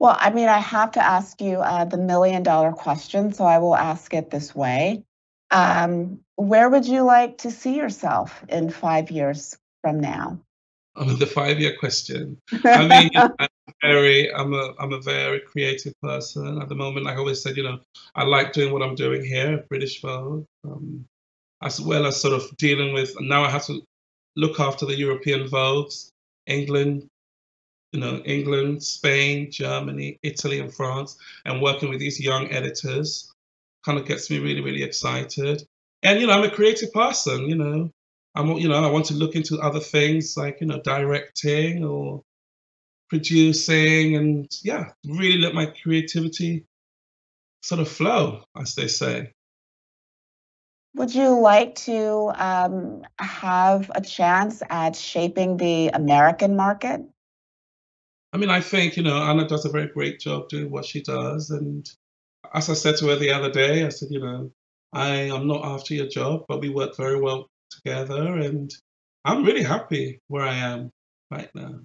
Well, I mean, I have to ask you uh, the million dollar question, so I will ask it this way. Um, where would you like to see yourself in five years from now? Oh, the five-year question. I mean, I'm very, I'm a, I'm a very creative person at the moment. Like I always said, you know, I like doing what I'm doing here British Vogue, um, as well as sort of dealing with. Now I have to look after the European Vogues, England, you know, England, Spain, Germany, Italy, and France, and working with these young editors kind of gets me really, really excited. And you know, I'm a creative person. You know, I'm you know I want to look into other things like you know directing or producing, and yeah, really let my creativity sort of flow, as they say. Would you like to um, have a chance at shaping the American market? I mean, I think you know Anna does a very great job doing what she does, and as I said to her the other day, I said, you know, I am not after your job, but we work very well together, and I'm really happy where I am right now.